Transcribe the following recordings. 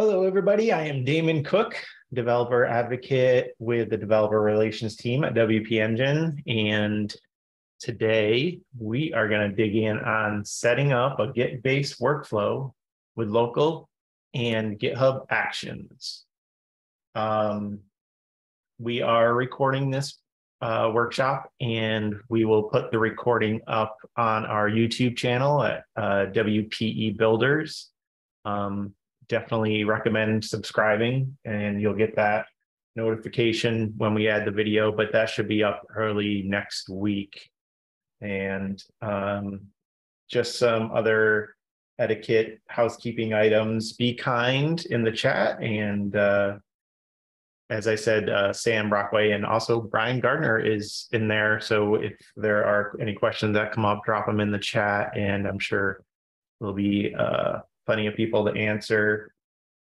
Hello, everybody. I am Damon Cook, developer advocate with the developer relations team at WP Engine. And today we are going to dig in on setting up a Git based workflow with local and GitHub actions. Um, we are recording this uh, workshop and we will put the recording up on our YouTube channel at uh, WPE Builders. Um, definitely recommend subscribing and you'll get that notification when we add the video, but that should be up early next week. And um, just some other etiquette housekeeping items. Be kind in the chat. And uh, as I said, uh, Sam Brockway and also Brian Gardner is in there. So if there are any questions that come up, drop them in the chat. And I'm sure we'll be uh, plenty of people to answer.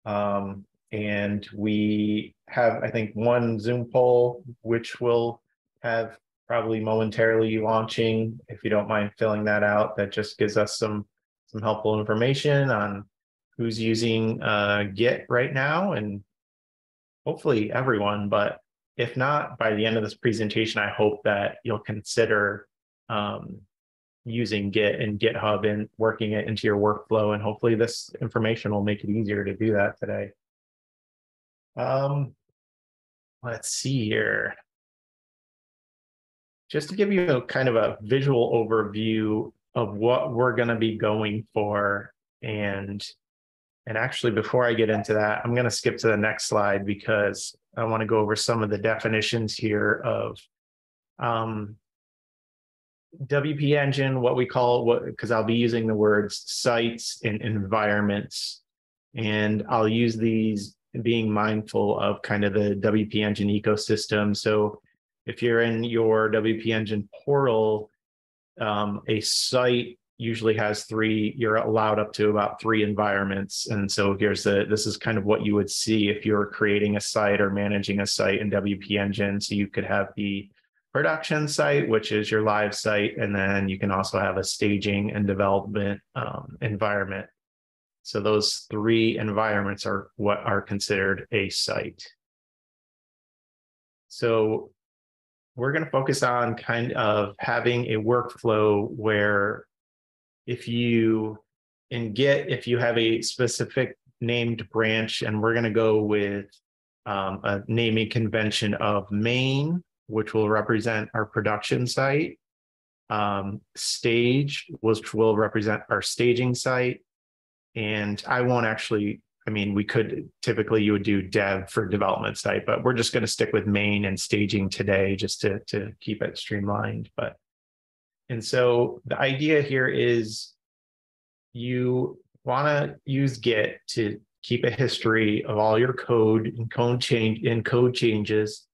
Um, and we have, I think, one Zoom poll, which will have probably momentarily launching. If you don't mind filling that out, that just gives us some some helpful information on who's using uh, Git right now, and hopefully everyone. But if not, by the end of this presentation, I hope that you'll consider um, using Git and GitHub and working it into your workflow. And hopefully this information will make it easier to do that today. Um, let's see here. Just to give you a kind of a visual overview of what we're going to be going for. And, and actually, before I get into that, I'm going to skip to the next slide because I want to go over some of the definitions here of um, WP engine, what we call what, because I'll be using the words sites and environments. And I'll use these being mindful of kind of the WP engine ecosystem. So if you're in your WP engine portal, um, a site usually has three, you're allowed up to about three environments. And so here's the, this is kind of what you would see if you're creating a site or managing a site in WP engine. So you could have the production site, which is your live site. And then you can also have a staging and development um, environment. So those three environments are what are considered a site. So we're going to focus on kind of having a workflow where if you in Git, if you have a specific named branch, and we're going to go with um, a naming convention of main which will represent our production site, um, stage, which will represent our staging site. And I won't actually, I mean, we could typically you would do dev for development site, but we're just going to stick with main and staging today just to, to keep it streamlined. But and so the idea here is you want to use Git to keep a history of all your code and code change and code changes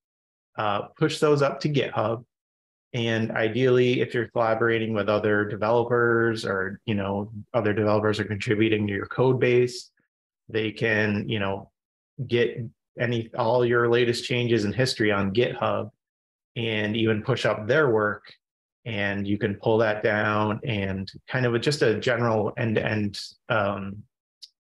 uh, push those up to GitHub. And ideally, if you're collaborating with other developers or you know other developers are contributing to your code base, they can you know get any all your latest changes in history on GitHub and even push up their work and you can pull that down and kind of just a general end-to-end um,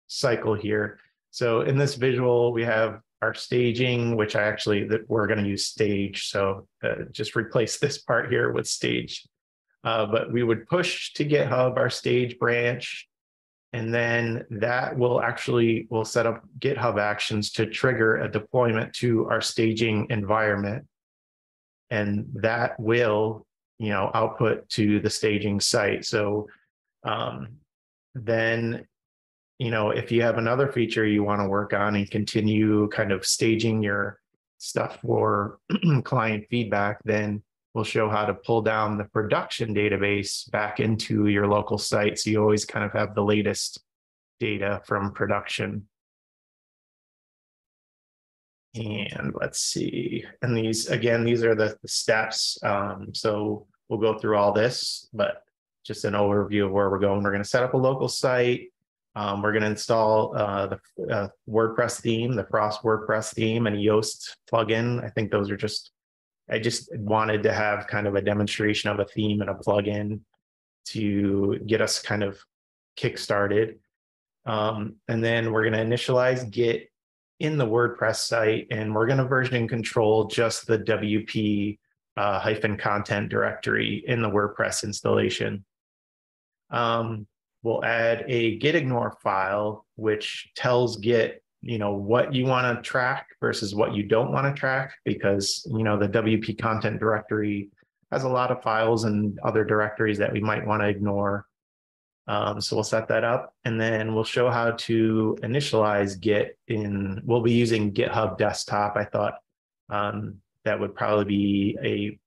cycle here. So in this visual, we have our staging, which I actually that we're going to use stage. So uh, just replace this part here with stage. Uh, but we would push to GitHub our stage branch, and then that will actually will set up GitHub actions to trigger a deployment to our staging environment, and that will you know output to the staging site. So um, then you know, if you have another feature you want to work on and continue kind of staging your stuff for client feedback, then we'll show how to pull down the production database back into your local site. So you always kind of have the latest data from production. And let's see. And these, again, these are the, the steps. Um, so we'll go through all this, but just an overview of where we're going. We're going to set up a local site um, we're going to install uh, the uh, WordPress theme, the Frost WordPress theme, and Yoast plugin. I think those are just, I just wanted to have kind of a demonstration of a theme and a plugin to get us kind of kick started. Um, and then we're going to initialize Git in the WordPress site, and we're going to version control just the WP uh, hyphen content directory in the WordPress installation. Um, we'll add a git ignore file, which tells Git, you know, what you want to track versus what you don't want to track, because, you know, the WP content directory has a lot of files and other directories that we might want to ignore. Um, so we'll set that up and then we'll show how to initialize Git in, we'll be using GitHub desktop. I thought um, that would probably be a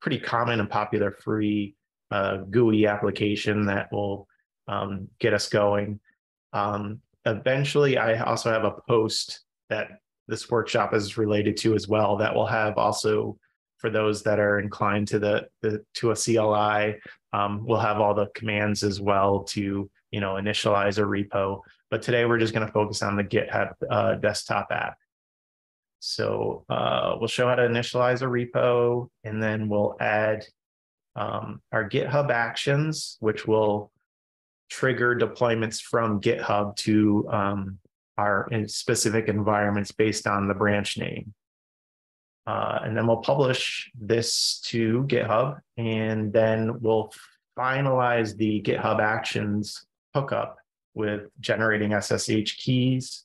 pretty common and popular free uh, GUI application that will um, get us going. Um, eventually, I also have a post that this workshop is related to as well that will have also for those that are inclined to the, the to a CLI, um, we'll have all the commands as well to you know initialize a repo. But today we're just going to focus on the GitHub uh, desktop app. So uh, we'll show how to initialize a repo, and then we'll add um, our GitHub actions, which will trigger deployments from GitHub to um, our specific environments based on the branch name. Uh, and then we'll publish this to GitHub, and then we'll finalize the GitHub Actions hookup with generating SSH keys.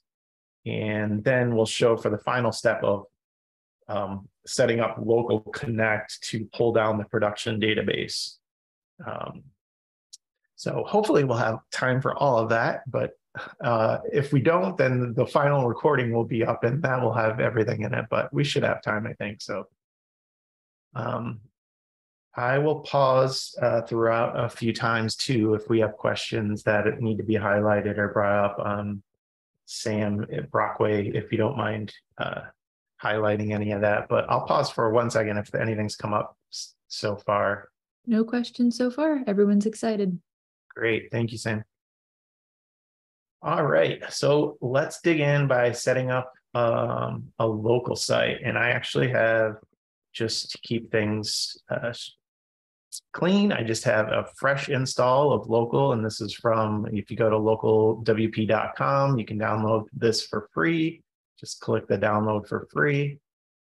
And then we'll show for the final step of um, setting up local connect to pull down the production database. Um, so hopefully we'll have time for all of that, but uh, if we don't, then the final recording will be up and that will have everything in it, but we should have time, I think. So um, I will pause uh, throughout a few times too if we have questions that need to be highlighted or brought up. Um, Sam Brockway, if you don't mind uh, highlighting any of that, but I'll pause for one second if anything's come up so far. No questions so far. Everyone's excited. Great. Thank you, Sam. All right, so let's dig in by setting up um, a local site. And I actually have, just to keep things uh, clean, I just have a fresh install of local. And this is from, if you go to localwp.com, you can download this for free. Just click the download for free.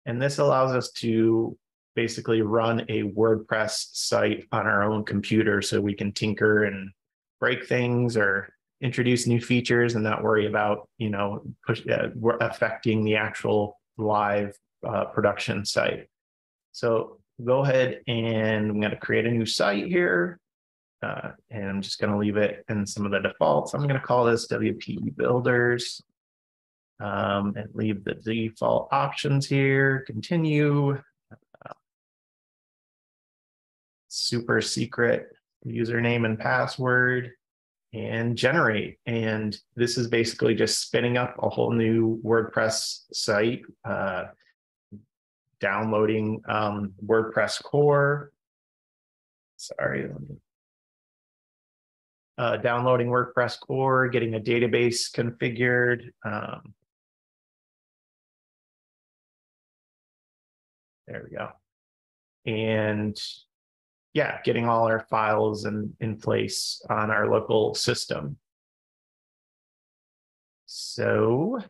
And this allows us to basically run a WordPress site on our own computer so we can tinker and break things or introduce new features and not worry about you know push uh, affecting the actual live uh, production site. So go ahead and I'm going to create a new site here. Uh, and I'm just going to leave it in some of the defaults. I'm going to call this WP Builders um, and leave the default options here. Continue. Super secret username and password and generate. And this is basically just spinning up a whole new WordPress site, uh, downloading um, WordPress core. Sorry, uh, downloading WordPress core, getting a database configured. Um, there we go. And yeah, getting all our files in, in place on our local system. So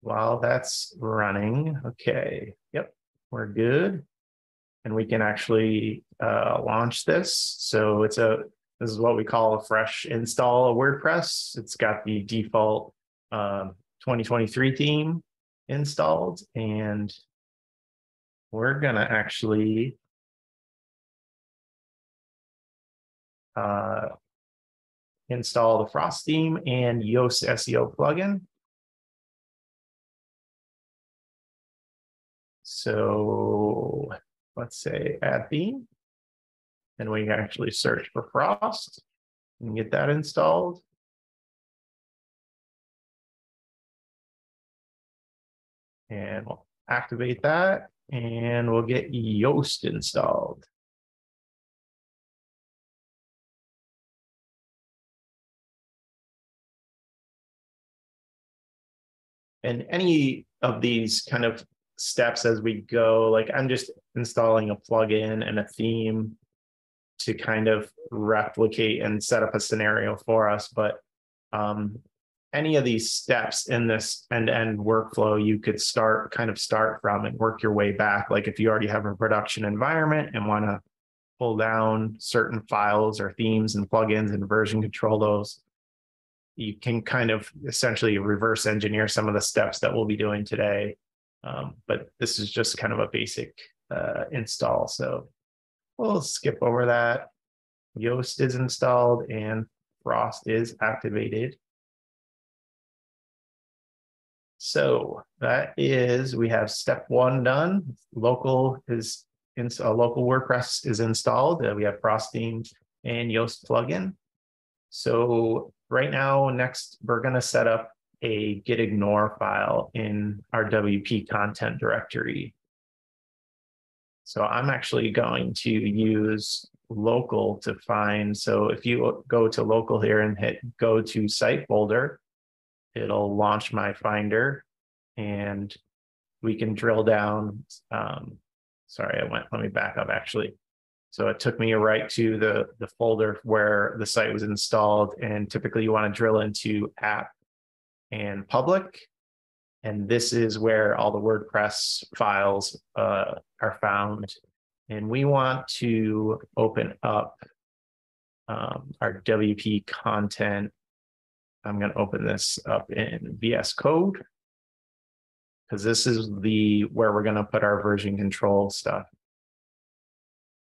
while that's running, okay, yep, we're good. And we can actually uh, launch this. So it's a, this is what we call a fresh install of WordPress. It's got the default um, 2023 theme installed and we're gonna actually uh, install the Frost theme and Yoast SEO plugin. So let's say add theme. And we actually search for Frost and get that installed. And we'll activate that and we'll get Yoast installed. And any of these kind of steps as we go, like I'm just installing a plugin and a theme. to kind of replicate and set up a scenario for us, but um, any of these steps in this end-to-end workflow, you could start kind of start from and work your way back. Like if you already have a production environment and want to pull down certain files or themes and plugins and version control those, you can kind of essentially reverse engineer some of the steps that we'll be doing today. Um, but this is just kind of a basic uh, install. So we'll skip over that. Yoast is installed and Frost is activated. So that is, we have step one done. Local is in a local WordPress is installed. Uh, we have Frost theme and Yoast plugin. So right now, next we're going to set up a git ignore file in our WP content directory. So I'm actually going to use local to find. So if you go to local here and hit go to site folder, it'll launch my finder and we can drill down. Um, sorry, I went, let me back up actually. So it took me right to the, the folder where the site was installed. And typically you want to drill into app and public. And this is where all the WordPress files uh, are found. And we want to open up um, our WP content I'm going to open this up in VS Code because this is the where we're going to put our version control stuff.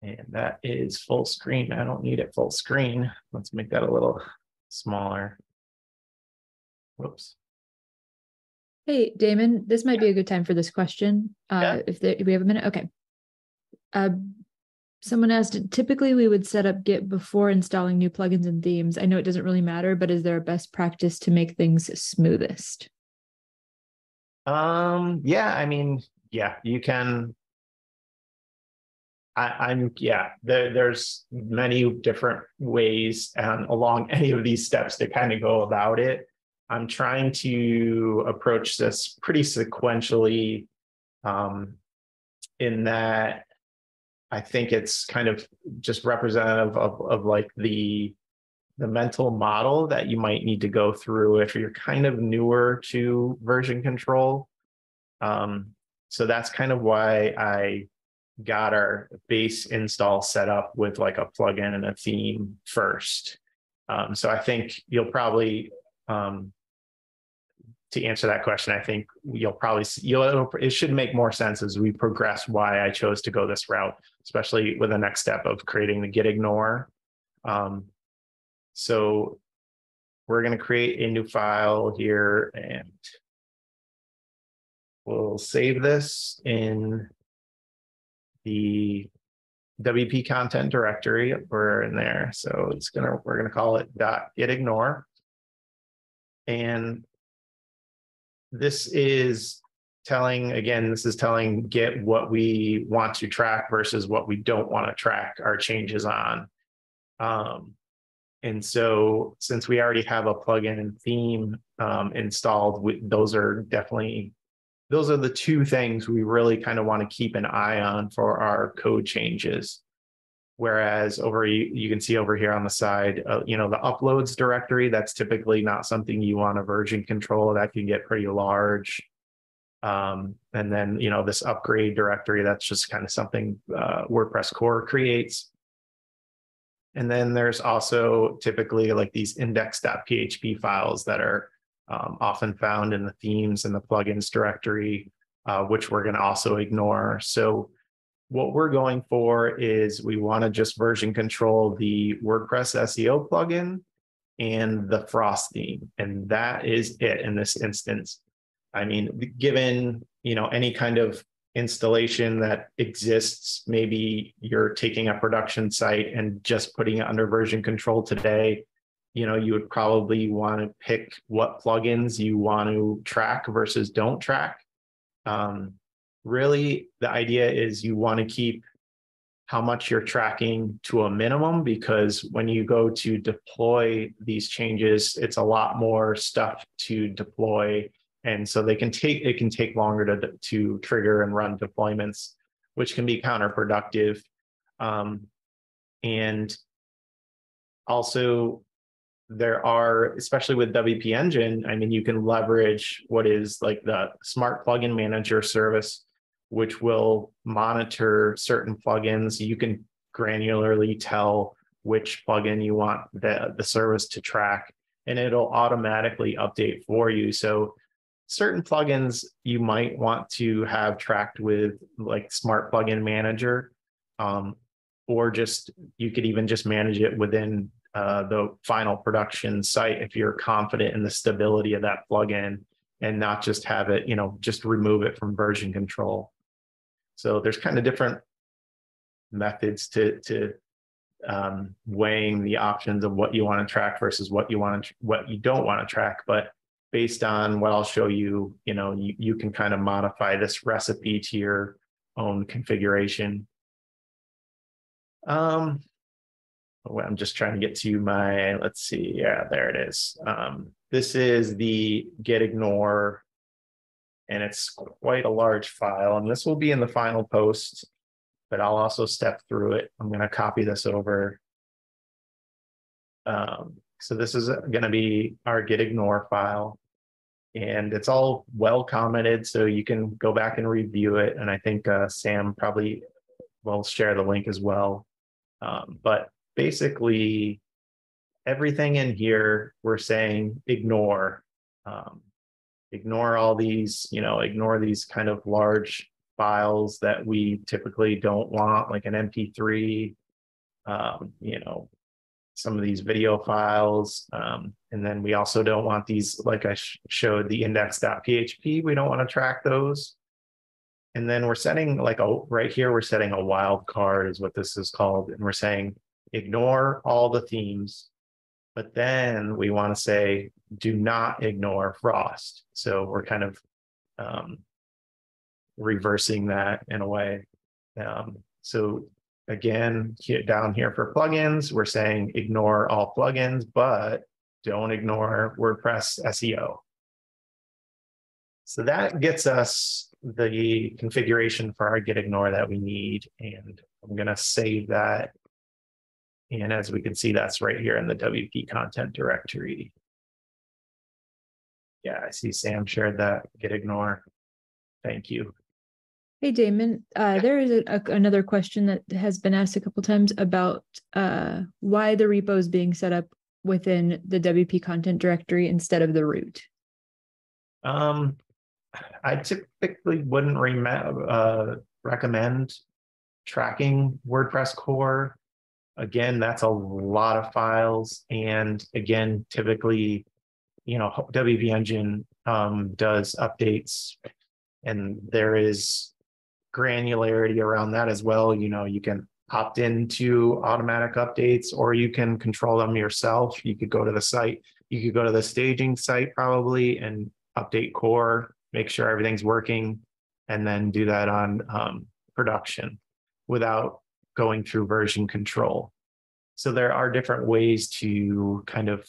And that is full screen. I don't need it full screen. Let's make that a little smaller. Whoops. Hey, Damon, this might be a good time for this question. Uh, Yeah. if, there, if we have a minute, okay. Uh, someone asked, typically we would set up Git before installing new plugins and themes. I know it doesn't really matter, but is there a best practice to make things smoothest? Um, yeah, I mean, yeah, you can. I, I'm, yeah, there, there's many different ways and along any of these steps to kind of go about it. I'm trying to approach this pretty sequentially um, in that I think it's kind of just representative of, of like the the mental model that you might need to go through if you're kind of newer to version control. Um, so that's kind of why I got our base install set up with like a plugin and a theme first. Um, so I think you'll probably um, to answer that question, I think you'll probably you'll it should make more sense as we progress why I chose to go this route, especially with the next step of creating the git ignore. Um, so we're going to create a new file here and we'll save this in the WP content directory. We're in there. So it's gonna we're gonna call it dot git ignore. And this is telling again, this is telling Git what we want to track versus what we don't want to track our changes on. Um, and so since we already have a plugin and theme um, installed, we, those are definitely those are the two things we really kind of want to keep an eye on for our code changes. Whereas over you, can see over here on the side, uh, you know, the uploads directory, that's typically not something you want to version control. That can get pretty large. Um, and then, you know, this upgrade directory, that's just kind of something uh, WordPress core creates. And then there's also typically like these index.php files that are um, often found in the themes and the plugins directory, uh, which we're going to also ignore. So what we're going for is we want to just version control the WordPress SEO plugin and the Frost theme. And that is it in this instance. I mean, given, you know, any kind of installation that exists, maybe you're taking a production site and just putting it under version control today, you know, you would probably want to pick what plugins you want to track versus don't track. Um, really the idea is you want to keep how much you're tracking to a minimum because when you go to deploy these changes it's a lot more stuff to deploy and so they can take it can take longer to to trigger and run deployments which can be counterproductive um, And also, there are, especially with WP Engine, I mean, you can leverage what is like the Smart Plugin Manager service, which will monitor certain plugins. You can granularly tell which plugin you want the, the service to track, and it'll automatically update for you. So certain plugins you might want to have tracked with like Smart Plugin Manager, um, or just you could even just manage it within uh, the final production site if you're confident in the stability of that plugin and not just have it, you know, just remove it from version control. So there's kind of different methods to to um, weighing the options of what you want to track versus what you want to what you don't want to track. But based on what I'll show you, you know, you, you can kind of modify this recipe to your own configuration. Um, I'm just trying to get to my, let's see, yeah, there it is. Um, this is the git ignore, and it's quite a large file, and this will be in the final post, but I'll also step through it. I'm going to copy this over. Um, so this is going to be our git ignore file, and it's all well commented, so you can go back and review it. And I think uh, Sam probably will share the link as well. Um, but basically everything in here we're saying ignore um, ignore all these you know ignore these kind of large files that we typically don't want like an mp3 um, you know some of these video files um, and then we also don't want these like i sh showed the index.php we don't want to track those. And then we're setting like a right here we're setting a wild card is what this is called and we're saying ignore all the themes, but then we want to say, do not ignore frost. So we're kind of um, reversing that in a way. Um, so again, here, down here for plugins, we're saying ignore all plugins, but don't ignore WordPress SEO. So that gets us the configuration for our git ignore that we need. And I'm going to save that and as we can see, that's right here in the WP content directory. Yeah, I see Sam shared that. Git ignore. Thank you. Hey, Damon, uh, there is a, a, another question that has been asked a couple times about uh, why the repo is being set up within the WP content directory instead of the root. Um, I typically wouldn't uh, recommend tracking WordPress core Again, that's a lot of files. And again, typically, you know, WP Engine um, does updates and there is granularity around that as well. You know, you can opt into automatic updates or you can control them yourself. You could go to the site, you could go to the staging site probably and update core, make sure everything's working, and then do that on um, production without going through version control. So there are different ways to kind of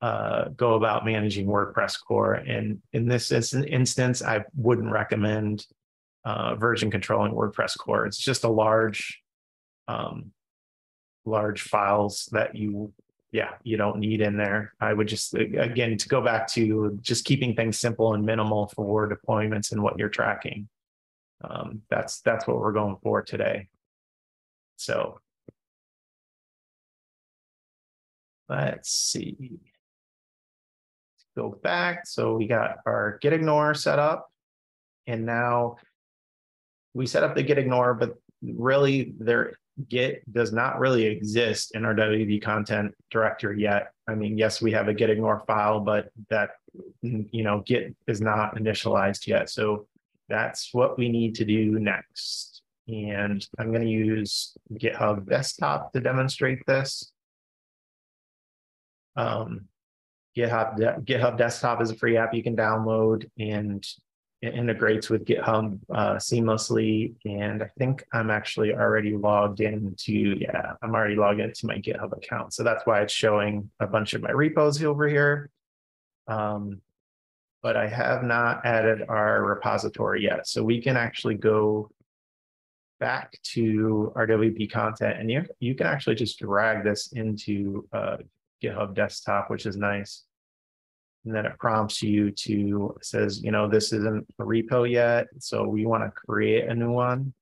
uh, go about managing WordPress core. And in this instance, I wouldn't recommend uh, version controlling WordPress core. It's just a large, um, large files that you, yeah, you don't need in there. I would just, again, to go back to just keeping things simple and minimal for deployments and what you're tracking. Um, that's that's what we're going for today. So let's see. Let's go back. So we got our git ignore set up. And now we set up the git ignore, but really their git does not really exist in our WP content directory yet. I mean, yes, we have a git ignore file, but that, mm, you know, git is not initialized yet. So that's what we need to do next. And I'm going to use GitHub Desktop to demonstrate this. Um, GitHub, GitHub Desktop is a free app you can download and it integrates with GitHub uh, seamlessly. And I think I'm actually already logged into, yeah, I'm already logged into my GitHub account. So that's why it's showing a bunch of my repos over here. Um, but I have not added our repository yet. So we can actually go back to our WP content and you, you can actually just drag this into uh, GitHub desktop, which is nice. And then it prompts you to says, you know, this isn't a repo yet, so we want to create a new one.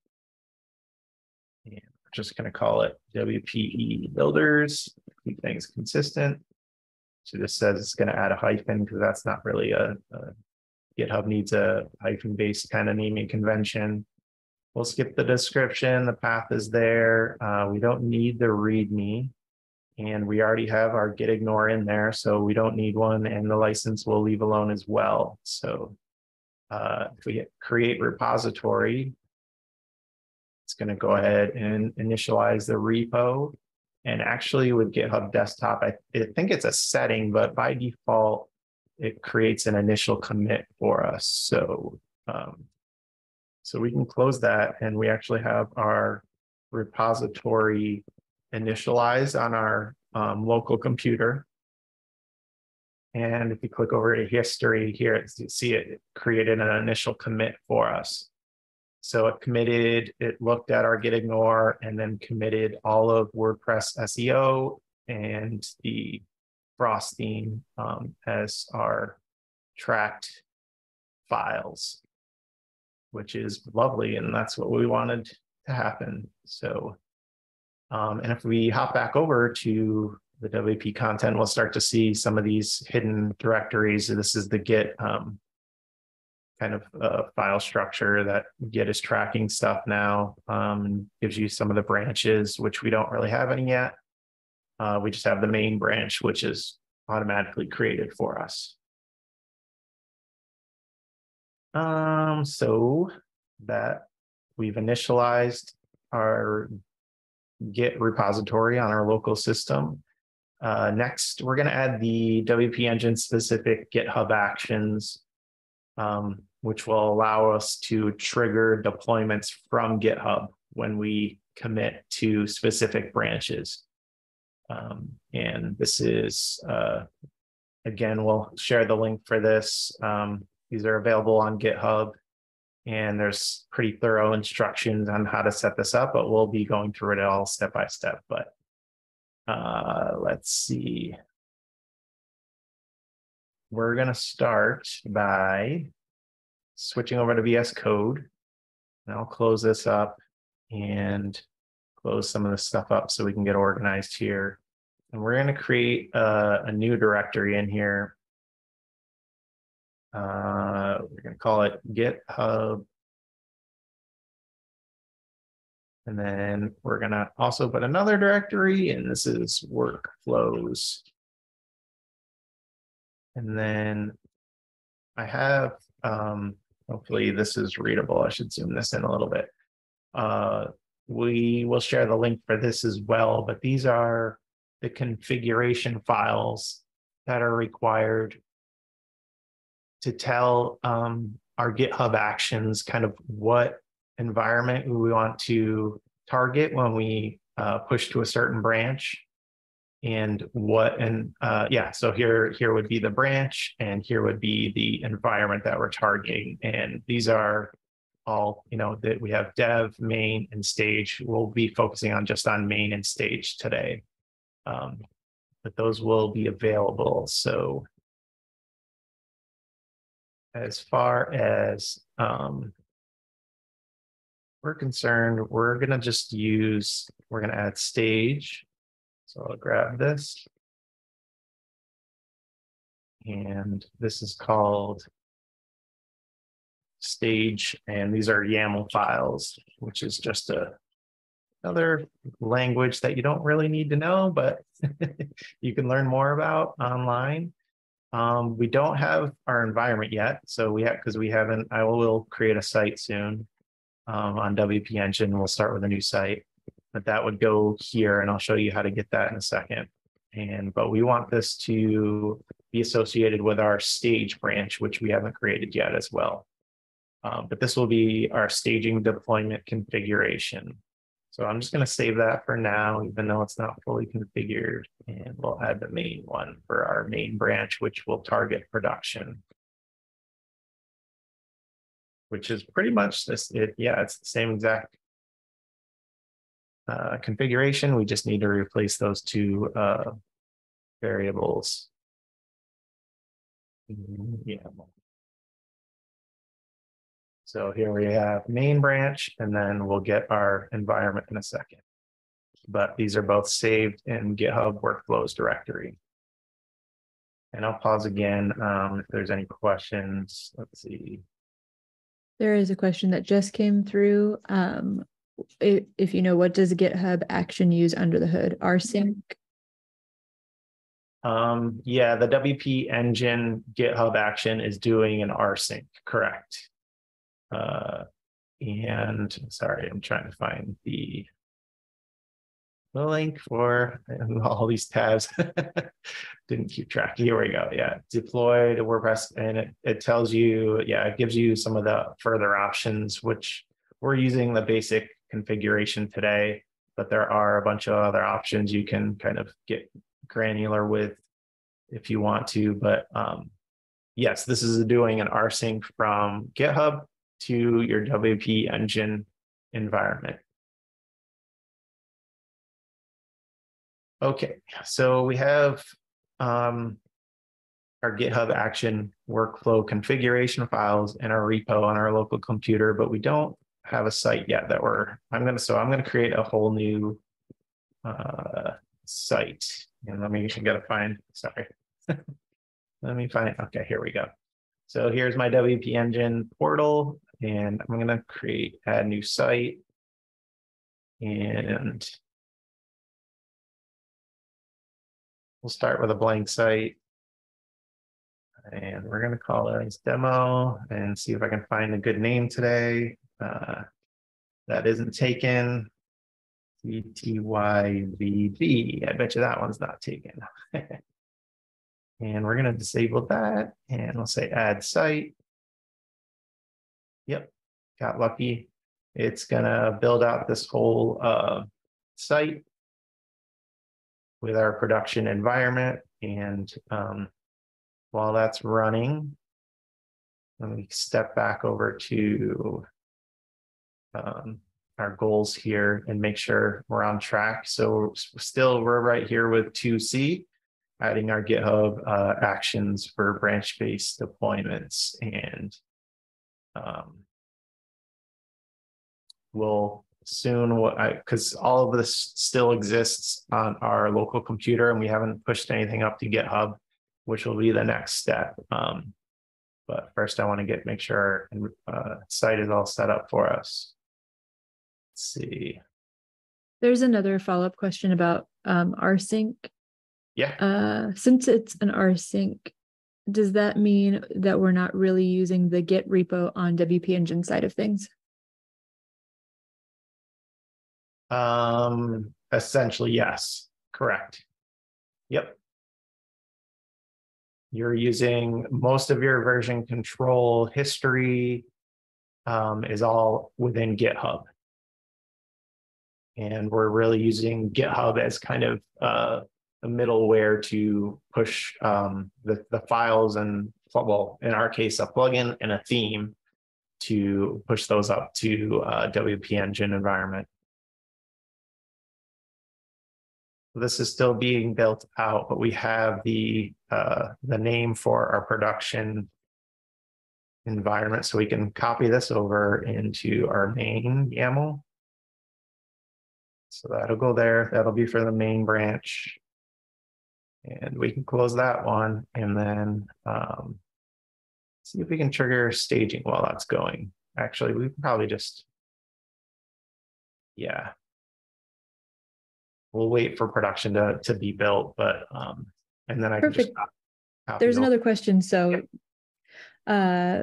And we're just going to call it WPE builders, keep things consistent. So this says it's going to add a hyphen because that's not really a, a GitHub needs a hyphen based kind of naming convention. We'll skip the description. The path is there. Uh, we don't need the README. And we already have our git ignore in there, so we don't need one. And the license we'll leave alone as well. So uh, if we hit create repository, it's going to go ahead and initialize the repo. And actually with GitHub Desktop, I, I think it's a setting, but by default, it creates an initial commit for us. So, um, so we can close that and we actually have our repository initialized on our um, local computer. And if you click over to history here, you see it created an initial commit for us. So it committed, it looked at our git ignore and then committed all of WordPress SEO and the Frost theme um, as our tracked files, which is lovely. And that's what we wanted to happen. So um, and if we hop back over to the WP content, we'll start to see some of these hidden directories. This is the Git um, kind of uh, file structure that Git is tracking stuff now. Um, gives you some of the branches, which we don't really have any yet. Uh, we just have the main branch, which is automatically created for us. Um, so that we've initialized our Git repository on our local system. Uh, next, we're going to add the WP Engine specific GitHub actions, um, which will allow us to trigger deployments from GitHub when we commit to specific branches. Um, and this is, uh, again, we'll share the link for this. Um, these are available on GitHub and there's pretty thorough instructions on how to set this up, but we'll be going through it all step by step. But uh, let's see. We're going to start by switching over to VS Code. And I'll close this up and close some of the stuff up so we can get organized here. And we're going to create a, a new directory in here uh, we're going to call it GitHub. And then we're going to also put another directory, and this is workflows. And then I have, um, hopefully this is readable. I should zoom this in a little bit. Uh, we will share the link for this as well, but these are the configuration files that are required to tell um, our GitHub actions kind of what environment we want to target when we uh, push to a certain branch and what and uh, yeah so here here would be the branch and here would be the environment that we're targeting. And these are all you know that we have dev main and stage. We'll be focusing on just on main and stage today. Um, but those will be available. So as far as um, we're concerned, we're going to just use, we're going to add stage. So I'll grab this. And this is called stage. And these are YAML files, which is just a another language that you don't really need to know, but you can learn more about online. Um, we don't have our environment yet, so we have because we haven't. I will create a site soon um, on WP Engine. We'll start with a new site, but that would go here, and I'll show you how to get that in a second. And but we want this to be associated with our stage branch, which we haven't created yet as well. Um, but this will be our staging deployment configuration. So I'm just going to save that for now, even though it's not fully configured. And we'll add the main one for our main branch, which will target production. Which is pretty much this. It, yeah, it's the same exact uh, configuration. We just need to replace those two uh, variables. Mm, Yeah. So here we have main branch, and then we'll get our environment in a second. But these are both saved in GitHub Workflows directory. And I'll pause again um, if there's any questions. Let's see. There is a question that just came through. Um, if, if you know, what does GitHub action use under the hood? rsync? Um, yeah, the WP engine GitHub action is doing an rsync, correct? Uh, and sorry, I'm trying to find the the link for all these tabs. Didn't keep track. Here we go. Yeah, deploy to WordPress, and it it tells you, yeah, it gives you some of the further options, which we're using the basic configuration today, but there are a bunch of other options you can kind of get granular with if you want to. But um, yes, this is doing an rsync from GitHub to your WP engine environment. Okay, so we have um, our GitHub action workflow configuration files in our repo on our local computer, but we don't have a site yet that we're, I'm gonna, so I'm gonna create a whole new uh, site. And let me, I gotta find, sorry. Let me find, okay, here we go. So here's my WP Engine portal, and I'm gonna create, add new site. And we'll start with a blank site. And we're gonna call it demo and see if I can find a good name today. Uh, that isn't taken. CTYVB. I bet you that one's not taken. and we're going to disable that and we'll say add site. Yep, got lucky. It's going to build out this whole uh, site with our production environment. And um, while that's running, let me step back over to um, our goals here and make sure we're on track. So still, we're right here with 2C, adding our GitHub uh, actions for branch-based deployments. And um, we'll soon, because all of this still exists on our local computer and we haven't pushed anything up to GitHub, which will be the next step. Um, but first I want to get make sure our uh, site is all set up for us Let's see. There's another follow-up question about um, rsync. Yeah. Uh, since it's an rsync, does that mean that we're not really using the Git repo on WP Engine side of things? Um, essentially, yes. Correct. Yep. You're using most of your version control history um, is all within GitHub and we're really using GitHub as kind of uh, a middleware to push um, the, the files and, well, in our case, a plugin and a theme to push those up to uh, WP Engine environment. This is still being built out, but we have the uh, the name for our production environment, so we can copy this over into our main YAML. So that'll go there. That'll be for the main branch. And we can close that one and then um, see if we can trigger staging while that's going. Actually, we probably just, yeah. We'll wait for production to, to be built, but, um, and then I Perfect. can just. There's another question. So uh,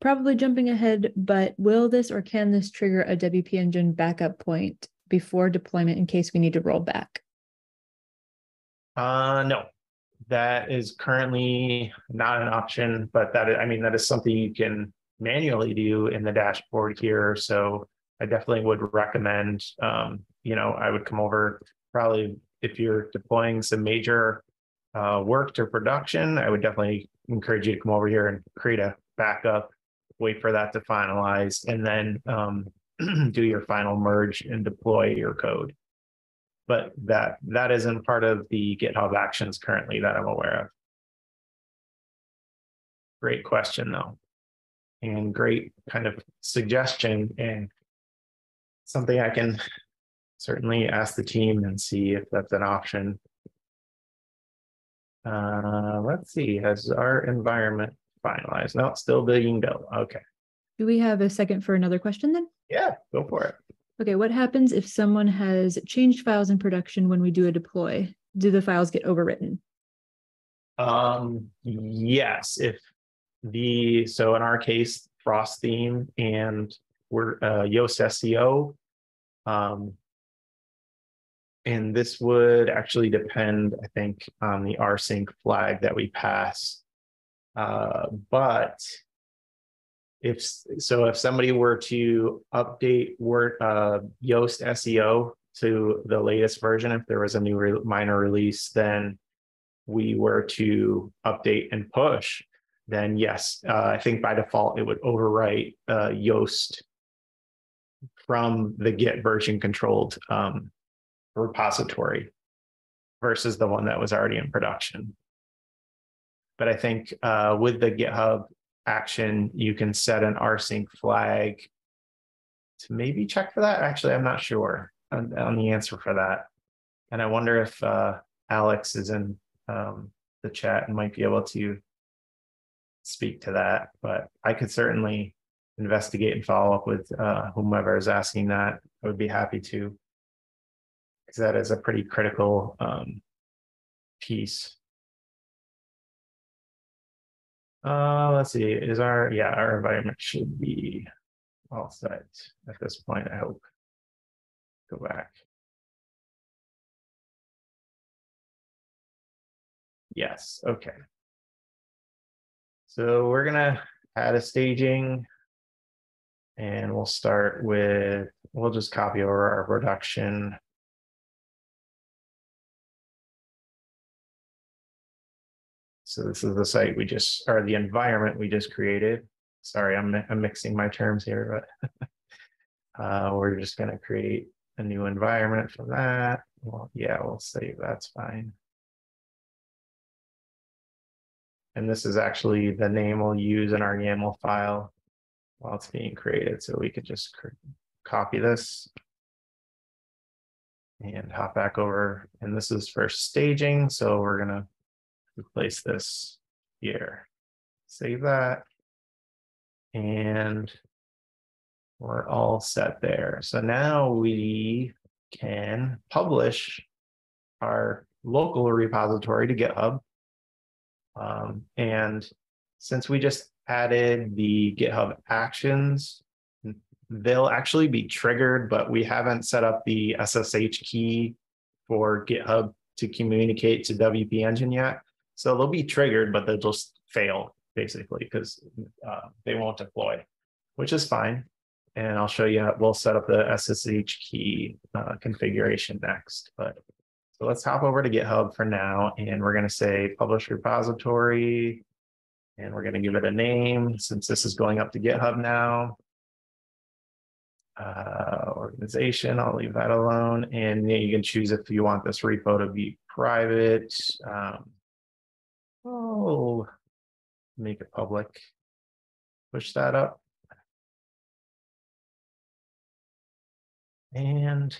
probably jumping ahead, but will this or can this trigger a WP engine backup point before deployment in case we need to roll back? Uh, no, that is currently not an option, but that, I mean, that is something you can manually do in the dashboard here. So I definitely would recommend, um, you know, I would come over probably if you're deploying some major uh, work to production, I would definitely encourage you to come over here and create a backup, wait for that to finalize, and then um, do your final merge and deploy your code. But that that isn't part of the GitHub actions currently that I'm aware of. Great question though. And great kind of suggestion and something I can certainly ask the team and see if that's an option. Uh, let's see, has our environment finalized? No, still being built. Okay. Do we have a second for another question then? Yeah, go for it. Okay, what happens if someone has changed files in production when we do a deploy? Do the files get overwritten? Um, yes, if the, so in our case, Frost theme and we're uh, Yoast SEO. Um, and this would actually depend, I think, on the rsync flag that we pass. Uh, but if so, if somebody were to update Word uh, Yoast SEO to the latest version, if there was a new re minor release, then we were to update and push, then yes, uh, I think by default it would overwrite uh, Yoast from the Git version controlled um, repository versus the one that was already in production. But I think uh, with the GitHub action, you can set an rsync flag to maybe check for that. Actually, I'm not sure on, on the answer for that. And I wonder if uh, Alex is in um, the chat and might be able to speak to that. But I could certainly investigate and follow up with uh, whomever is asking that. I would be happy to because that is a pretty critical um, piece. Uh, let's see, is our, yeah, our environment should be all set at this point, I hope. Go back. Yes, okay. So we're gonna add a staging and we'll start with, we'll just copy over our production So this is the site we just, or the environment we just created. Sorry, I'm, I'm mixing my terms here, but uh, we're just going to create a new environment for that. Well, yeah, we'll save, that's fine. And this is actually the name we'll use in our YAML file while it's being created. So we could just copy this and hop back over. And this is for staging. So we're going to replace this here. Save that. And we're all set there. So now we can publish our local repository to GitHub. Um, and since we just added the GitHub actions, they'll actually be triggered, but we haven't set up the SSH key for GitHub to communicate to WP Engine yet. So they'll be triggered, but they'll just fail basically because uh, they won't deploy, which is fine. And I'll show you, how we'll set up the SSH key uh, configuration next. But so let's hop over to GitHub for now. And we're going to say publish repository. And we're going to give it a name since this is going up to GitHub now. Uh, organization, I'll leave that alone. And you can choose if you want this repo to be private. Um, Oh, make it public. Push that up. And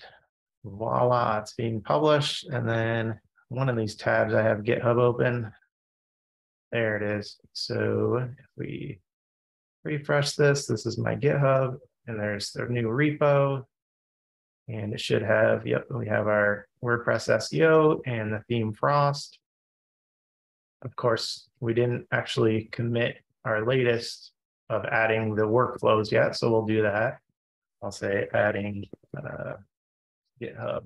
voila, it's being published. And then one of these tabs, I have GitHub open. There it is. So if we refresh this, this is my GitHub, and there's the new repo. And it should have, yep, we have our WordPress SEO and the theme Frost. Of course, we didn't actually commit our latest of adding the workflows yet, so we'll do that. I'll say adding uh, GitHub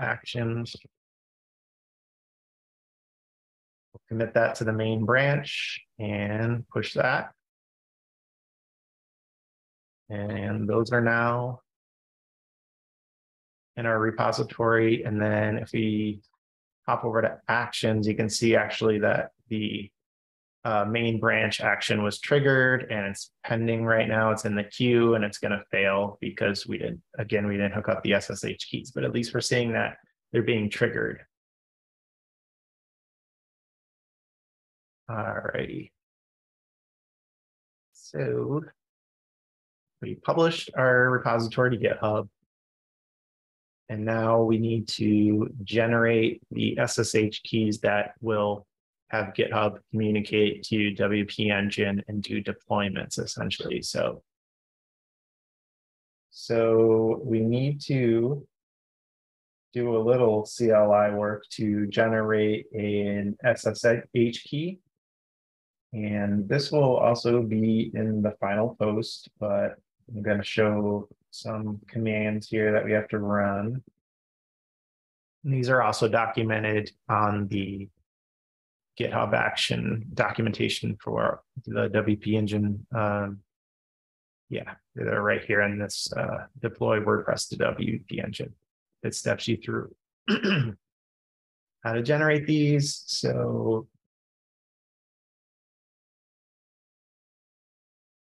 actions. We'll commit that to the main branch and push that. And those are now in our repository. And then if we hop over to actions, you can see actually that the uh, main branch action was triggered and it's pending right now. It's in the queue and it's gonna fail because we didn't, again, we didn't hook up the SSH keys, but at least we're seeing that they're being triggered. Alrighty. So we published our repository to GitHub. And now we need to generate the SSH keys that will have GitHub communicate to WP Engine and do deployments essentially. So, so we need to do a little CLI work to generate an SSH key. And this will also be in the final post, but I'm going to show some commands here that we have to run. And these are also documented on the GitHub action documentation for the WP engine. Um, yeah, they're right here in this uh, deploy WordPress to WP engine. It steps you through how to generate these. So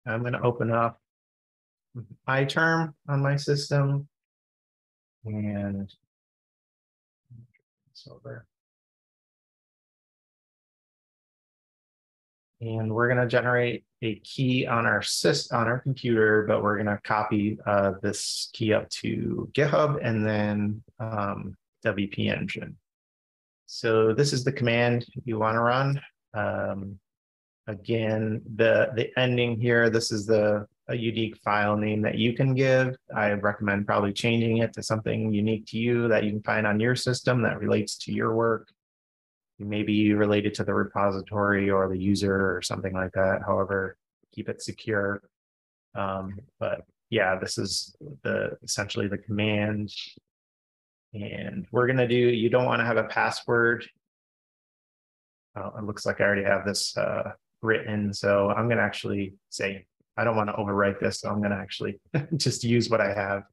I'm going to open up iTerm on my system and over. And we're going to generate a key on our sys on our computer, but we're going to copy uh, this key up to GitHub and then um, WP Engine. So this is the command you want to run. Um, again, the the ending here. This is the a unique file name that you can give. I recommend probably changing it to something unique to you that you can find on your system that relates to your work maybe related to the repository or the user or something like that. However, keep it secure. Um, but yeah, this is the essentially the command. And we're gonna do, you don't want to have a password. Oh, it looks like I already have this uh, written. So I'm gonna actually say, I don't want to overwrite this. So I'm gonna actually just use what I have.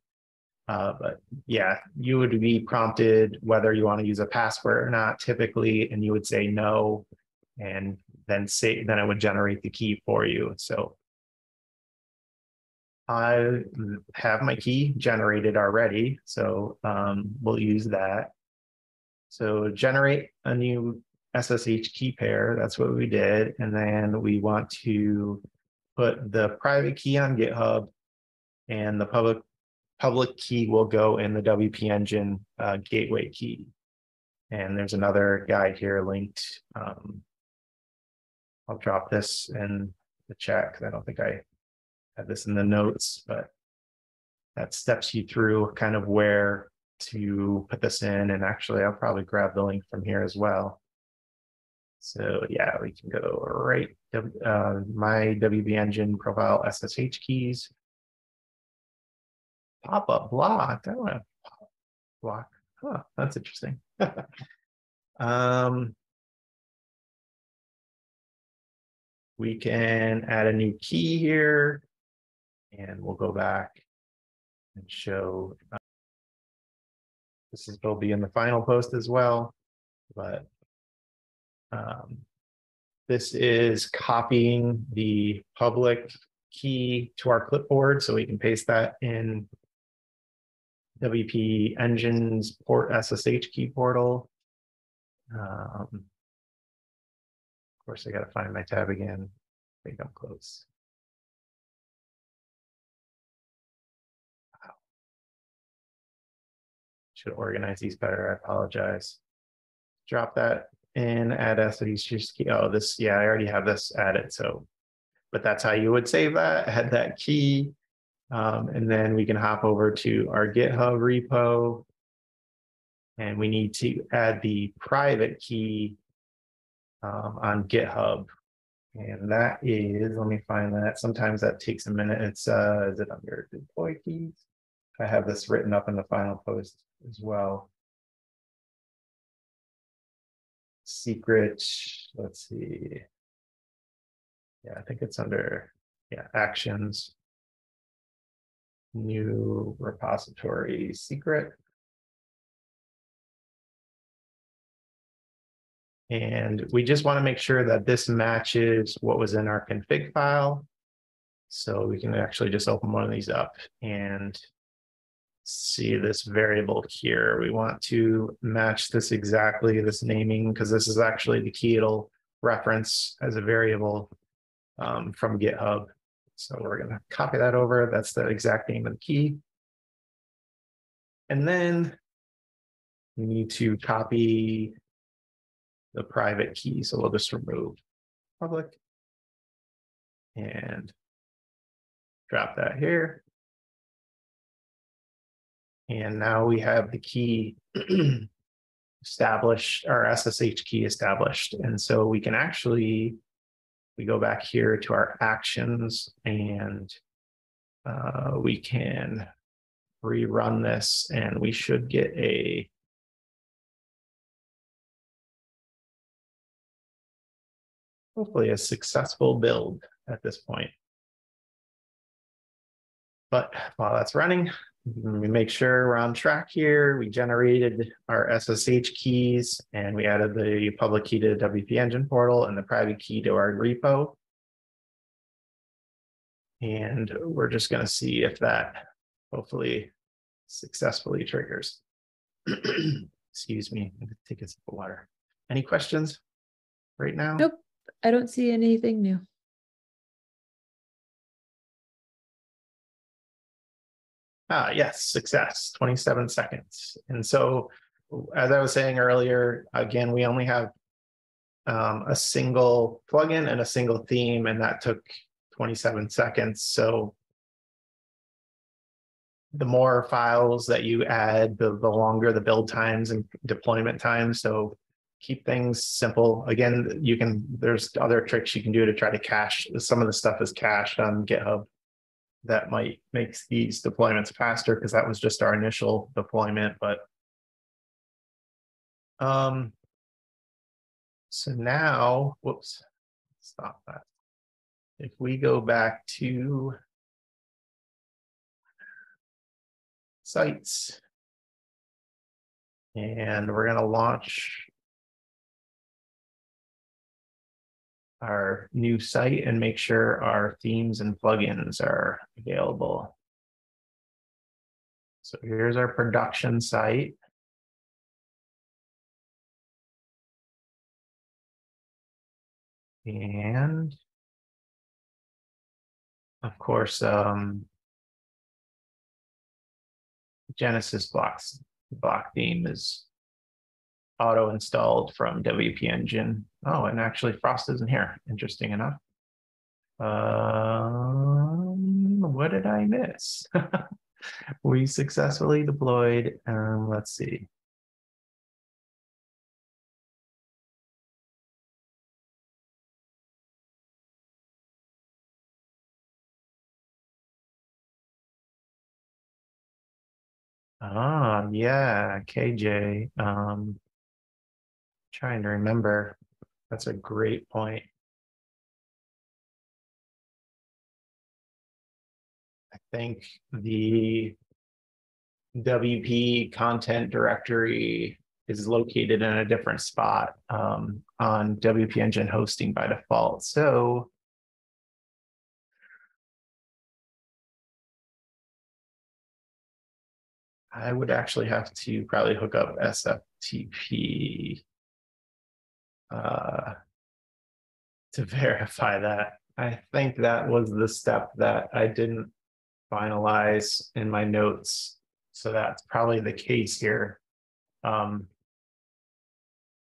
Uh, but yeah, you would be prompted whether you want to use a password or not typically, and you would say no, and then say then it would generate the key for you. So I have my key generated already, so um, we'll use that. So generate a new SSH key pair. That's what we did, and then we want to put the private key on GitHub and the public public key will go in the WP Engine uh, gateway key. And there's another guide here linked. Um, I'll drop this in the chat because I don't think I had this in the notes, but that steps you through kind of where to put this in. And actually, I'll probably grab the link from here as well. So yeah, we can go right, uh, my WP Engine profile SSH keys pop-up block. I don't have block. Huh, that's interesting. um, we can add a new key here and we'll go back and show uh, this is will be in the final post as well, but um, this is copying the public key to our clipboard so we can paste that in WP Engines port SSH key portal. Um, of course, I got to find my tab again. I think I'm close. Wow. Should organize these better. I apologize. Drop that in, add SSH key. Oh, this, yeah, I already have this added. So, but that's how you would save that. Add that key. Um, and then we can hop over to our GitHub repo. And we need to add the private key um, on GitHub. And that is, let me find that. Sometimes that takes a minute. It's, uh, is it under deploy keys? I have this written up in the final post as well. Secret, let's see. Yeah, I think it's under, yeah, actions new repository secret. And we just want to make sure that this matches what was in our config file. So we can actually just open one of these up and see this variable here. We want to match this exactly, this naming, because this is actually the key it'll reference as a variable um, from GitHub. So we're going to copy that over. That's the exact name of the key. And then we need to copy the private key. So we'll just remove public and drop that here. And now we have the key established, our SSH key established. And so we can actually, we go back here to our actions and uh, we can rerun this and we should get a hopefully a successful build at this point. But while that's running, we make sure we're on track here. We generated our SSH keys and we added the public key to the WP Engine portal and the private key to our repo. And we're just going to see if that hopefully successfully triggers. Excuse me, I'm going to take a sip of water. Any questions right now? Nope, I don't see anything new. Ah, yes, success, 27 seconds. And so, as I was saying earlier, again, we only have um, a single plugin and a single theme, and that took 27 seconds. So the more files that you add, the, the longer the build times and deployment times. So keep things simple. Again, you can, there's other tricks you can do to try to cache. Some of the stuff is cached on GitHub that might make these deployments faster because that was just our initial deployment, but um, so now, whoops, stop that. If we go back to sites, and we're going to launch our new site and make sure our themes and plugins are available. So here's our production site. And of course, um, Genesis blocks block theme is auto installed from WP Engine. Oh, and actually Frost isn't here. Interesting enough. Um, what did I miss? we successfully deployed, um, let's see. Ah, yeah, KJ. Um, trying to remember. That's a great point. I think the WP content directory is located in a different spot um, on WP Engine hosting by default. So I would actually have to probably hook up SFTP uh, to verify that. I think that was the step that I didn't finalize in my notes. So that's probably the case here. Um,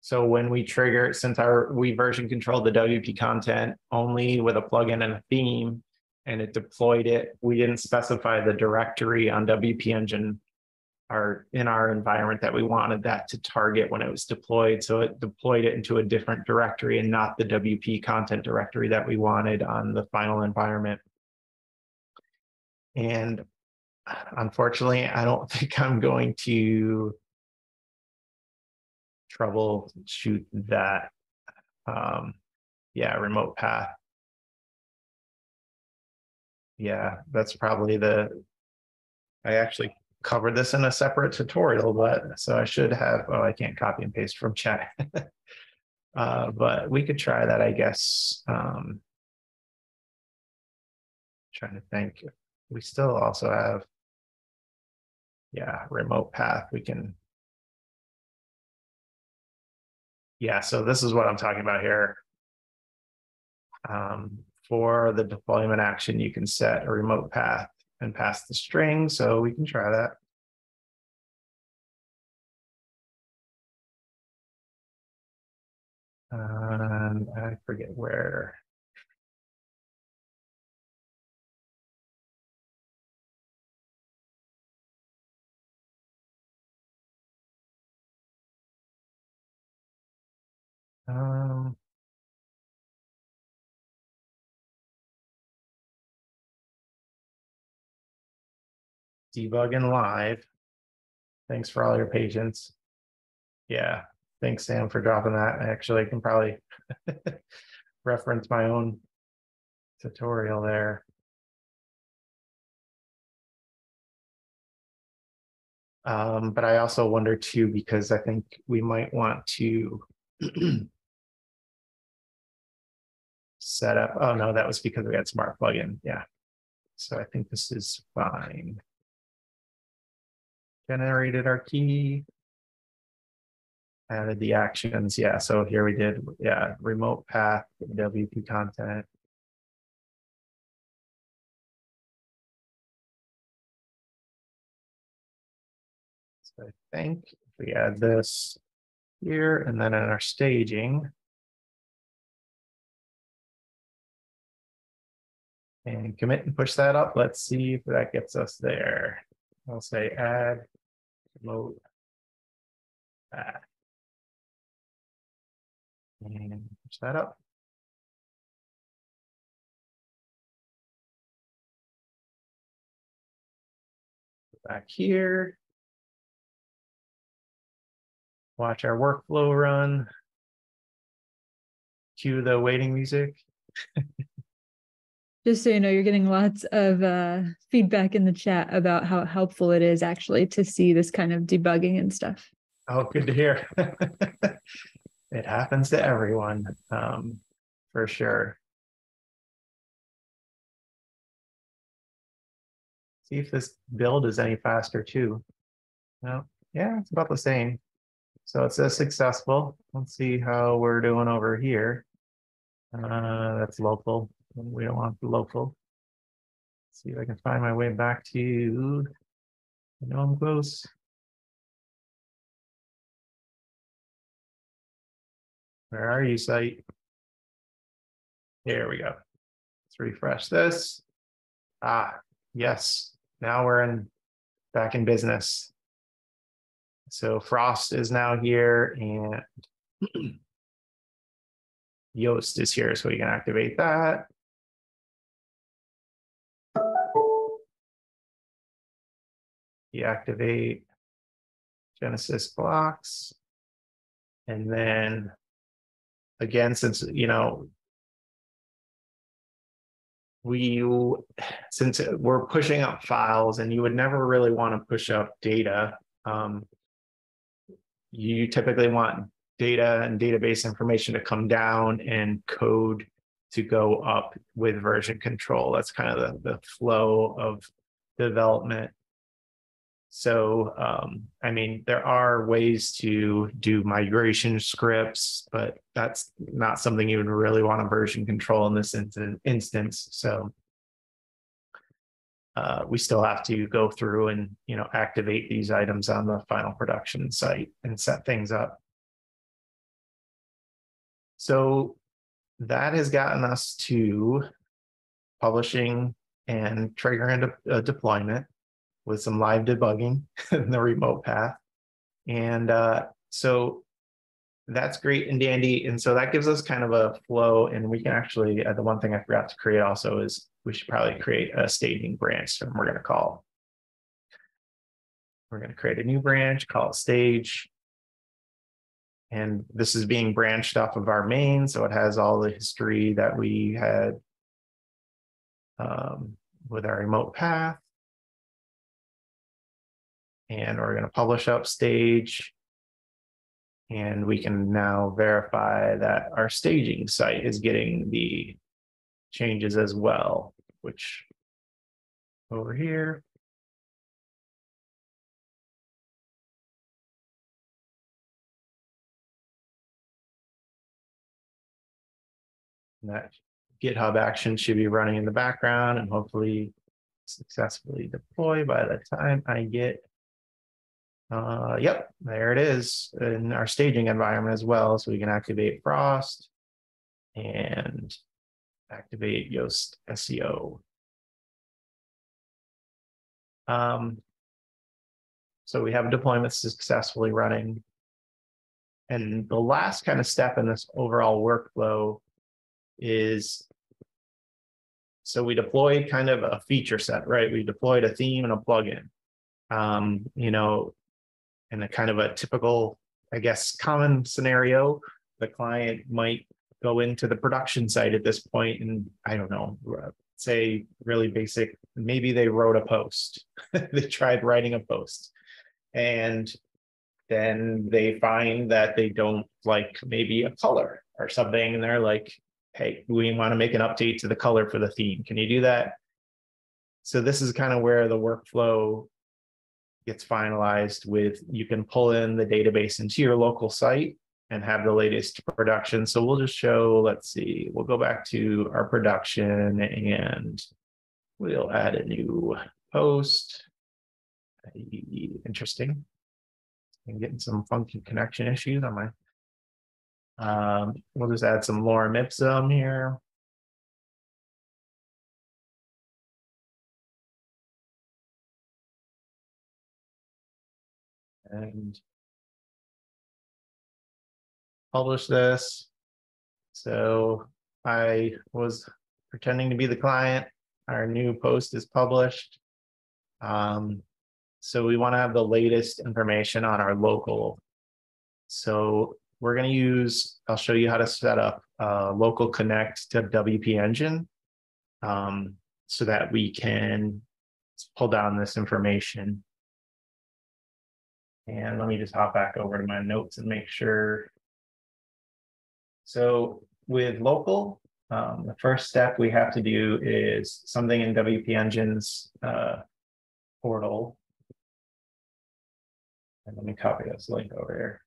so when we trigger, since our we version controlled the WP content only with a plugin and a theme, and it deployed it, we didn't specify the directory on WP Engine our in our environment that we wanted that to target when it was deployed. So it deployed it into a different directory and not the WP content directory that we wanted on the final environment. And unfortunately, I don't think I'm going to troubleshoot that. Um, yeah, remote path. Yeah, that's probably the, I actually covered this in a separate tutorial, but so I should have, oh, I can't copy and paste from chat. Uh, but we could try that, I guess. Um, trying to think. We still also have, yeah, remote path. We can. Yeah, so this is what I'm talking about here. Um, for the deployment action, you can set a remote path and pass the string. So we can try that. And I forget where. Um, debugging live. Thanks for all your patience. Yeah, thanks Sam for dropping that. Actually, I actually can probably reference my own tutorial there. Um, but I also wonder too, because I think we might want to set up, oh no, that was because we had smart plugin, yeah. So I think this is fine. Generated our key. Added the actions, yeah, so here we did, yeah, remote path, WP content. So I think if we add this here and then in our staging. And commit and push that up. Let's see if that gets us there. I'll say add remote path. And push that up. Back here. Watch our workflow run. Cue the waiting music. Just so you know, you're getting lots of uh, feedback in the chat about how helpful it is actually to see this kind of debugging and stuff. Oh, good to hear. it happens to everyone, um, for sure. See if this build is any faster too. No, yeah, it's about the same. So it says successful. Let's see how we're doing over here. Uh, that's local. We don't want local. See if I can find my way back to. you. I know I'm close. Where are you, site? Here we go. Let's refresh this. Ah, yes. Now we're in back in business. So Frost is now here and Yoast is here, so we can activate that. Deactivate Genesis blocks. And then again, since, you know, we since we're pushing up files and you would never really want to push up data um, you typically want data and database information to come down and code to go up with version control. That's kind of the, the flow of development. So, um, I mean, there are ways to do migration scripts, but that's not something you would really want to version control in this instance. So, uh, we still have to go through and you know activate these items on the final production site and set things up. So that has gotten us to publishing and triggering a, a deployment with some live debugging in the remote path. And uh, so that's great and dandy. And so that gives us kind of a flow. And we can actually, uh, the one thing I forgot to create also is we should probably create a staging branch. And we're going to call, we're going to create a new branch, call it stage. And this is being branched off of our main. So it has all the history that we had um, with our remote path. And we're going to publish up stage. And we can now verify that our staging site is getting the changes as well, which over here. That GitHub action should be running in the background and hopefully successfully deploy by the time I get. Uh, yep, there it is in our staging environment as well. So we can activate Frost and activate Yoast SEO. Um, so we have deployment successfully running. And the last kind of step in this overall workflow is so we deployed kind of a feature set, right? We deployed a theme and a plugin. Um, you know, in a kind of a typical, I guess, common scenario, the client might go into the production site at this point and I don't know, say really basic, maybe they wrote a post. they tried writing a post. And then they find that they don't like maybe a color or something and they're like hey, we want to make an update to the color for the theme. Can you do that? So this is kind of where the workflow gets finalized with you can pull in the database into your local site and have the latest production. So we'll just show, let's see, we'll go back to our production and we'll add a new post. Interesting. I'm getting some funky connection issues on my um, we'll just add some lorem ipsum here. And publish this. So I was pretending to be the client. Our new post is published. Um, so we want to have the latest information on our local. So we're going to use, I'll show you how to set up a local connect to WP Engine um, so that we can pull down this information. And let me just hop back over to my notes and make sure. So with local, um, the first step we have to do is something in WP Engine's uh, portal. And let me copy this link over here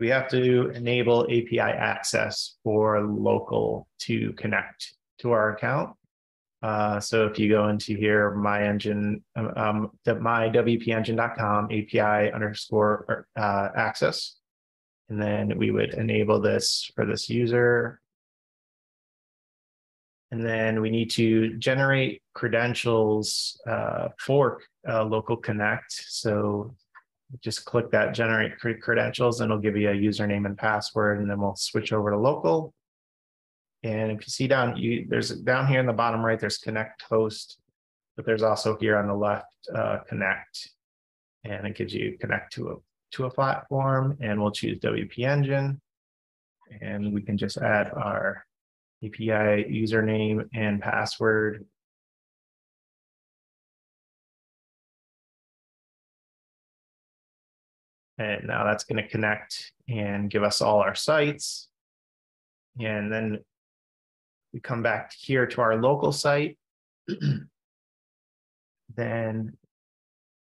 we have to enable API access for local to connect to our account. Uh, so if you go into here, my engine, um, um mywpengine.com API underscore uh, access, and then we would enable this for this user. And then we need to generate credentials uh, for uh, local connect. So just click that generate credentials and it'll give you a username and password and then we'll switch over to local. And if you see down, you there's down here in the bottom right, there's connect host, but there's also here on the left, uh, connect. And it gives you connect to a to a platform and we'll choose WP Engine. And we can just add our API username and password And now that's going to connect and give us all our sites. And then we come back here to our local site. then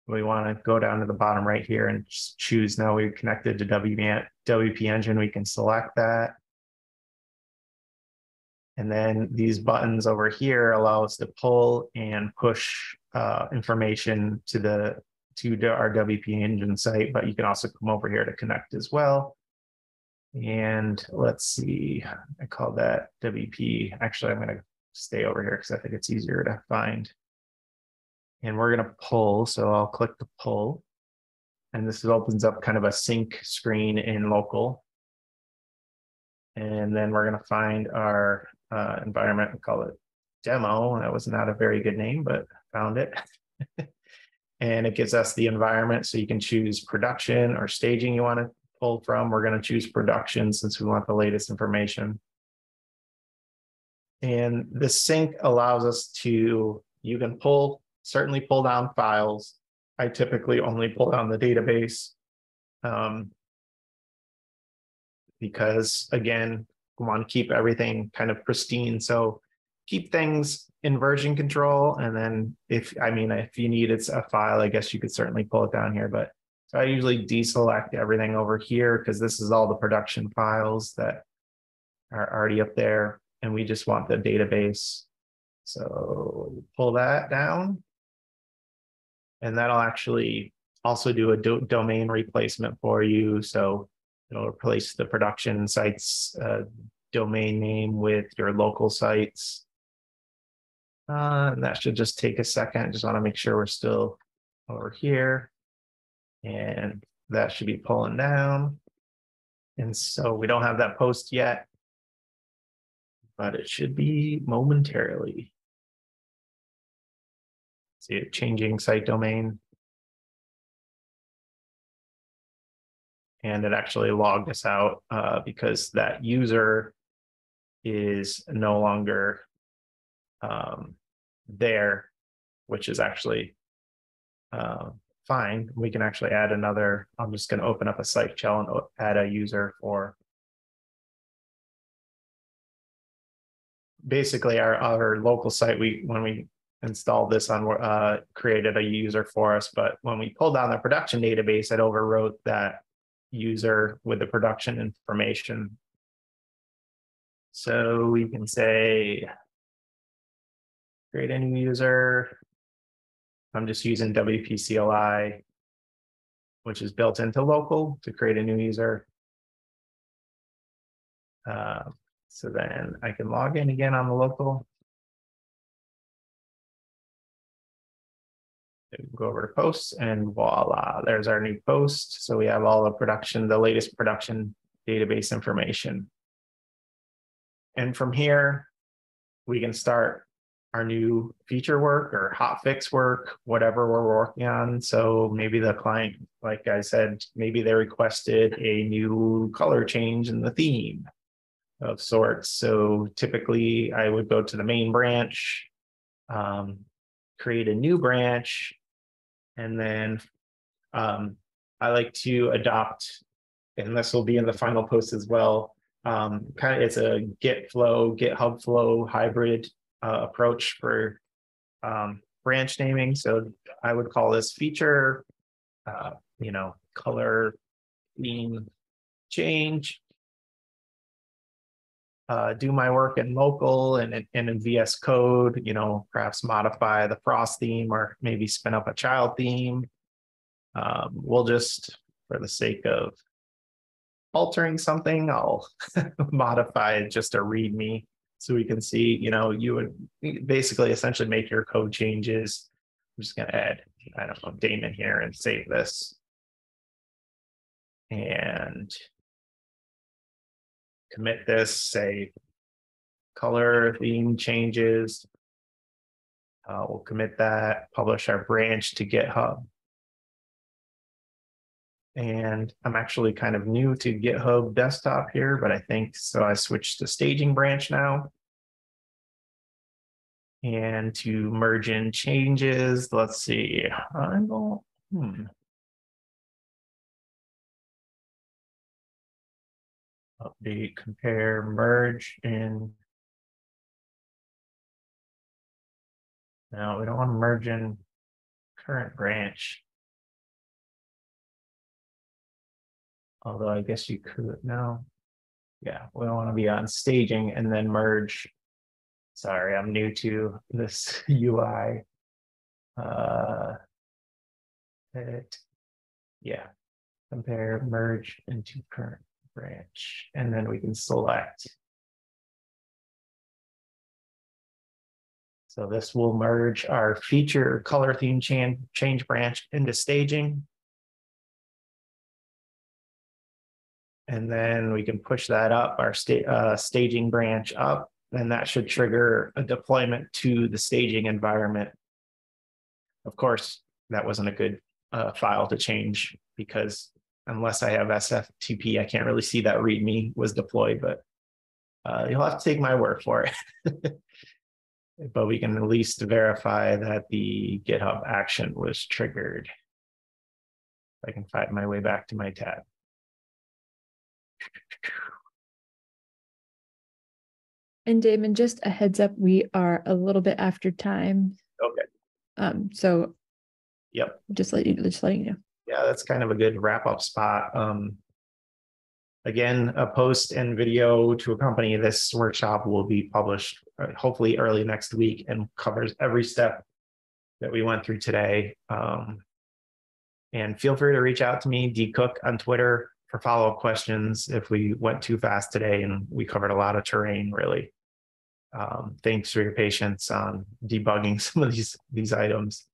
we want to go down to the bottom right here and choose now we're connected to WP, Engine. We can select that. And then these buttons over here allow us to pull and push uh, information to the to our WP engine site, but you can also come over here to connect as well. And let's see, I call that WP. Actually, I'm going to stay over here because I think it's easier to find. And we're going to pull. So I'll click the pull. And this opens up kind of a sync screen in local. And then we're going to find our uh, environment. We call it demo. That was not a very good name, but found it. and it gives us the environment. So you can choose production or staging you want to pull from. We're going to choose production since we want the latest information. And the sync allows us to, you can pull, certainly pull down files. I typically only pull down the database. Um, because again, we want to keep everything kind of pristine. So keep things in version control. And then if, I mean, if you need it's a file, I guess you could certainly pull it down here, but so I usually deselect everything over here because this is all the production files that are already up there and we just want the database. So pull that down. And that'll actually also do a do domain replacement for you. So it'll replace the production sites uh, domain name with your local sites. Uh, and that should just take a second. Just want to make sure we're still over here. And that should be pulling down. And so we don't have that post yet, but it should be momentarily. See it changing site domain. And it actually logged us out uh, because that user is no longer um, there, which is actually uh, fine. We can actually add another. I'm just going to open up a site shell and add a user for basically our, our local site. We when we installed this on uh, created a user for us, but when we pulled down the production database, it overwrote that user with the production information. So we can say create a new user. I'm just using WP CLI, which is built into local to create a new user. Uh, so then I can log in again on the local. Go over to posts and voila, there's our new post. So we have all the production, the latest production database information. And from here, we can start our new feature work or hot fix work, whatever we're working on. So maybe the client, like I said, maybe they requested a new color change in the theme of sorts. So typically I would go to the main branch, um, create a new branch, and then um, I like to adopt, and this will be in the final post as well. Um, kind of it's a Git flow, GitHub flow hybrid uh, approach for um, branch naming. So I would call this feature, uh, you know, color theme change. Uh, do my work in local and, and in VS Code, you know, perhaps modify the frost theme or maybe spin up a child theme. Um, we'll just, for the sake of altering something, I'll modify just a README so we can see, you know, you would basically essentially make your code changes. I'm just going to add, I don't know, Damon here and save this. And commit this, say color theme changes. Uh, we'll commit that, publish our branch to GitHub. And I'm actually kind of new to GitHub desktop here, but I think so. I switched to staging branch now. And to merge in changes, let's see. I will, hmm. Update, compare, merge in. Now we don't want to merge in current branch. Although I guess you could, no. Yeah, we don't want to be on staging and then merge. Sorry, I'm new to this UI. Uh, it, yeah, compare, merge into current branch, and then we can select. So this will merge our feature color theme change, change branch into staging. And then we can push that up, our sta uh, staging branch up, and that should trigger a deployment to the staging environment. Of course, that wasn't a good uh, file to change because unless I have SFTP, I can't really see that README was deployed, but uh, you'll have to take my word for it. but we can at least verify that the GitHub action was triggered. I can find my way back to my tab. And Damon, just a heads up, we are a little bit after time. Okay. Um, so Yep. just let you, just letting you know. Yeah, that's kind of a good wrap up spot. Um. Again, a post and video to accompany this workshop will be published uh, hopefully early next week and covers every step. That we went through today. Um. And feel free to reach out to me, D Cook on Twitter for follow-up questions if we went too fast today and we covered a lot of terrain, really. Um, thanks for your patience on debugging some of these, these items.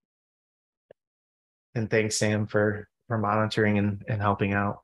And thanks, Sam, for, for monitoring and, and helping out.